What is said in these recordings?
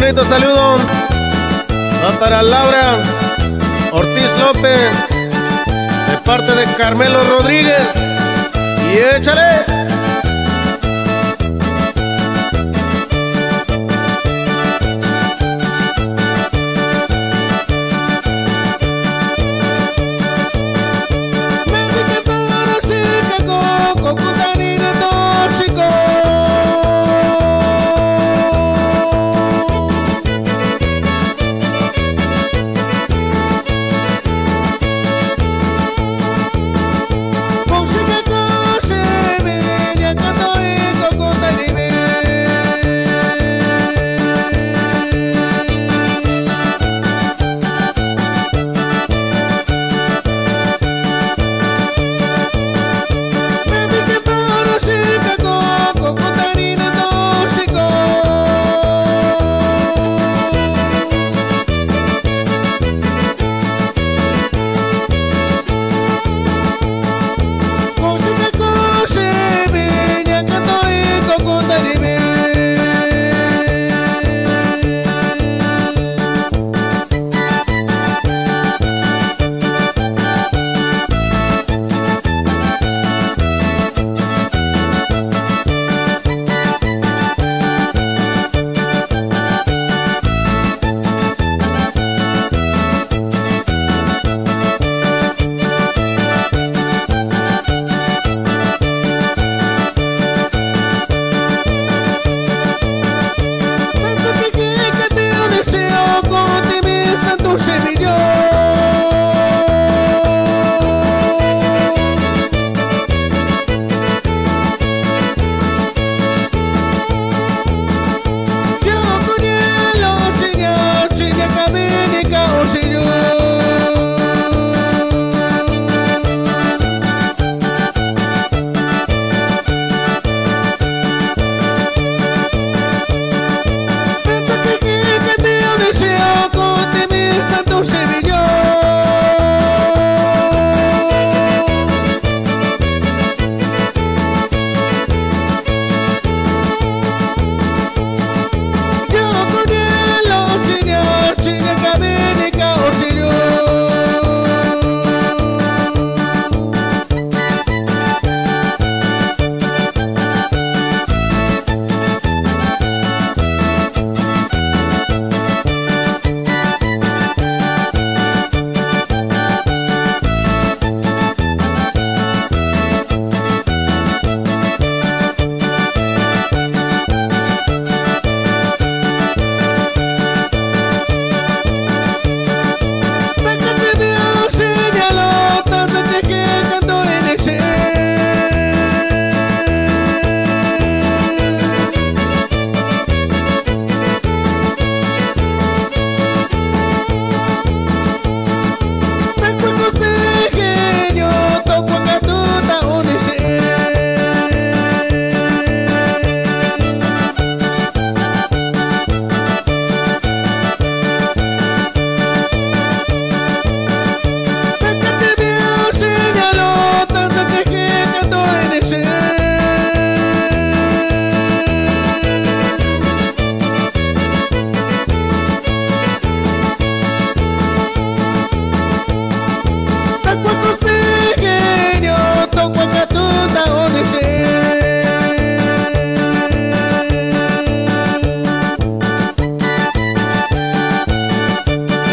bonito saludo va para Laura Ortiz López de parte de Carmelo Rodríguez. Y échale.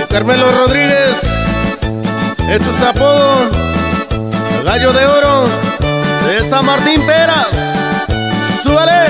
Carmelo Rodríguez es su apodo, gallo de oro de San Martín Peras. ¡Súbale!